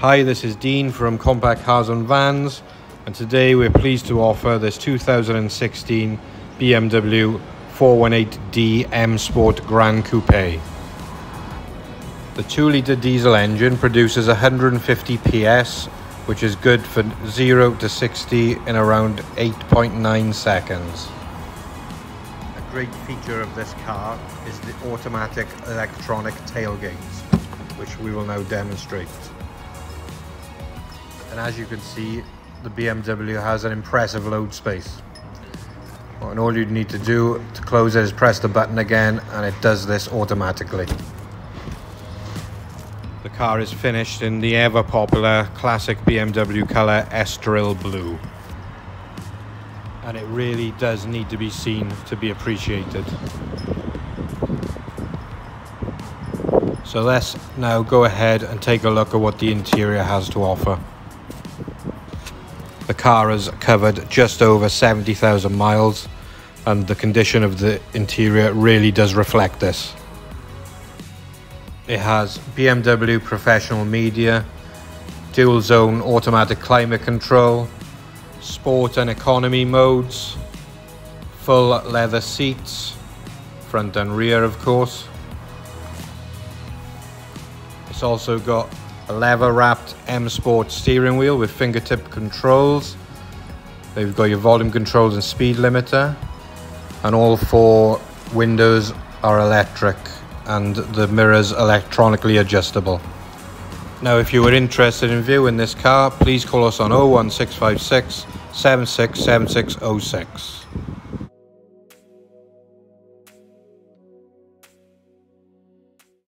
Hi, this is Dean from Compact Cars and Vans, and today we're pleased to offer this 2016 BMW 418D M Sport Gran Coupe. The 2 litre diesel engine produces 150 PS, which is good for 0 to 60 in around 8.9 seconds. A great feature of this car is the automatic electronic tailgates, which we will now demonstrate and as you can see the BMW has an impressive load space. And all you need to do to close it is press the button again and it does this automatically. The car is finished in the ever popular classic BMW colour Estoril Blue. And it really does need to be seen to be appreciated. So let's now go ahead and take a look at what the interior has to offer the car has covered just over 70,000 miles and the condition of the interior really does reflect this. It has BMW professional media, dual zone automatic climate control, sport and economy modes, full leather seats, front and rear of course. It's also got leather wrapped M Sport steering wheel with fingertip controls. They've got your volume controls and speed limiter, and all four windows are electric and the mirrors electronically adjustable. Now, if you were interested in viewing this car, please call us on 01656 767606.